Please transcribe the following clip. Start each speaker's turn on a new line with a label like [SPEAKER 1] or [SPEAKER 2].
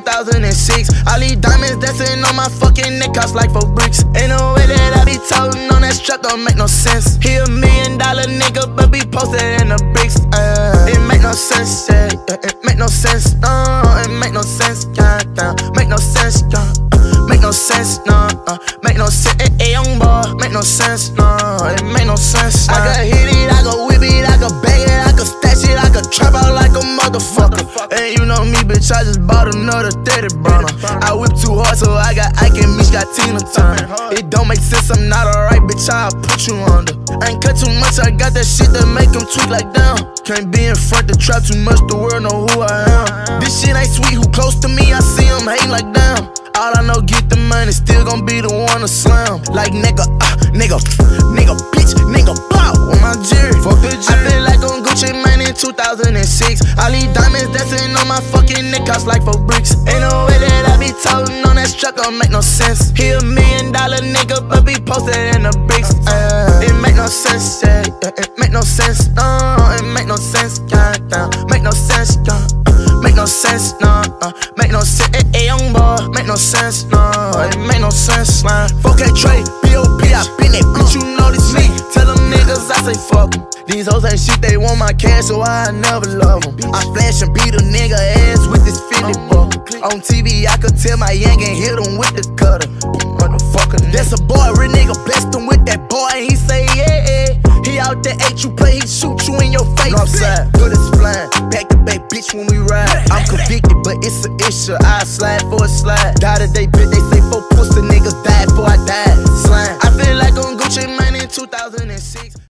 [SPEAKER 1] 2006. All these diamonds dancing on my fucking neck cost like four bricks. Ain't no way that I be toting on that strap, don't make no sense. He a million dollar nigga, but be posted in the bricks. Uh, it make no sense, yeah. It make no sense, no. It make no sense, yeah, yeah. Make no sense, yeah. Make no sense, no. Uh, make no sense, eh, eh, young boy. Make no sense, no. It make no sense. Nah. I got hit You know me, bitch, I just bought another 30 burner. I whip too hard, so I got Ike and Meech got Tina Turner. It don't make sense, I'm not alright, bitch, I'll put you under. I ain't cut too much, I got that shit that make them tweak like down. Can't be in front, the trap too much, the world know who I am. This shit ain't sweet, who close to me, I see them hating like damn. All I know, get the money, still gon' be the one to slam. Like nigga, uh, nigga, nigga, bitch, nigga, blow on my jury.
[SPEAKER 2] Fuck the
[SPEAKER 1] I feel like on Gucci Mane in 2006. My fucking neck cost like four bricks. Ain't no way that I be toting on that strap, don't make no sense. He a million dollar nigga, but be posted in the bricks. Uh, it make no sense, yeah. It make no sense, no. It make no sense, yeah. yeah. Make no sense, yeah. Uh, make no sense, no. Uh, make no sense, eh, eh, young boy. These hoes ain't shit, they want my cash, so I never love 'em. I flash and beat a nigga ass with this 50 buck. On TV, I could tell my yank and hit him with the cutter. Motherfucker, that's a boy, real nigga blessed him with that boy, and he say, yeah, yeah. He out there, ate you play, he shoot you in your face. Northside, good as flying, back to back, bitch, when we ride. I'm convicted, but it's an issue. I slide for a slide. Die today, bitch, they say four pussy niggas died before I died. Slime. I feel like on Gucci Mane in 2006.